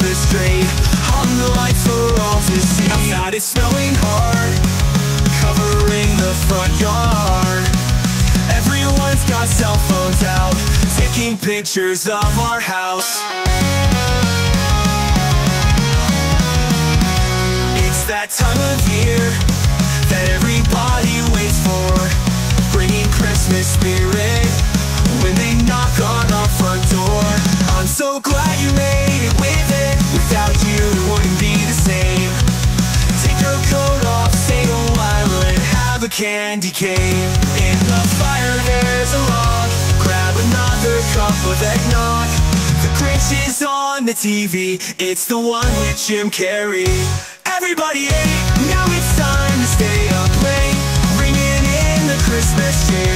straight On the lights for all to see. Outside it's snowing hard Covering the front yard. Everyone's got cell phones out Taking pictures of our house candy In the fire there's a log Grab another cup of eggnog. The Grinch is on the TV It's the one with Jim Carrey. Everybody ate, now it's time to stay up late. Ringing in the Christmas cheer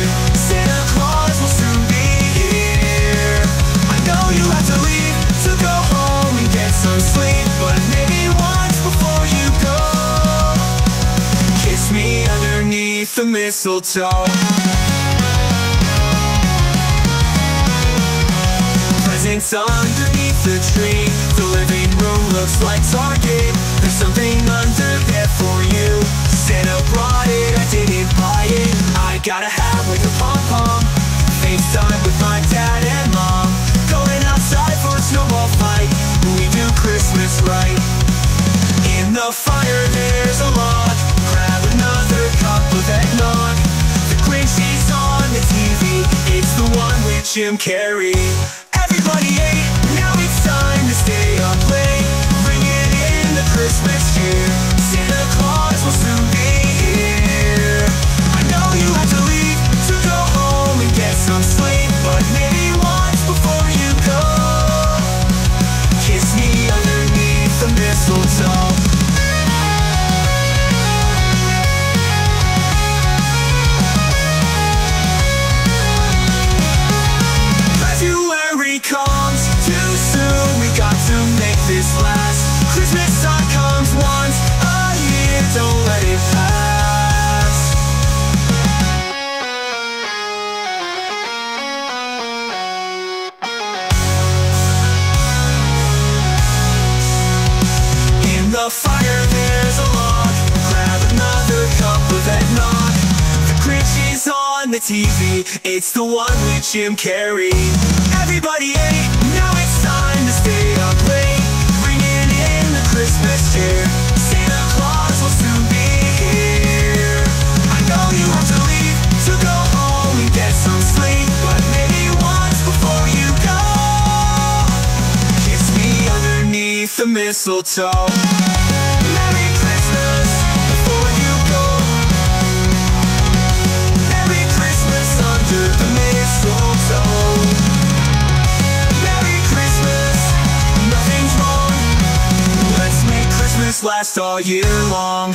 the mistletoe. Presents underneath the tree. The living room looks like Target. There's something under there for you. Santa brought it, I didn't buy it. I gotta have like a pom-pom. FaceTime with my dad and mom. Going outside for a snowball fight. We do Christmas right. In the Jim Carrey Everybody ate, now it's time to stay up late. Bringing in the Christmas cheer. Santa Claus will soon be here. I know you have to leave to go home and get some sleep But maybe the TV It's the one with Jim Carrey. Everybody ate, now it's time to stay up late. Bringing in the Christmas cheer. Santa Claus will soon be here. I know you have to leave to go home and get some sleep But maybe once before you go Kiss me underneath the mistletoe last all year long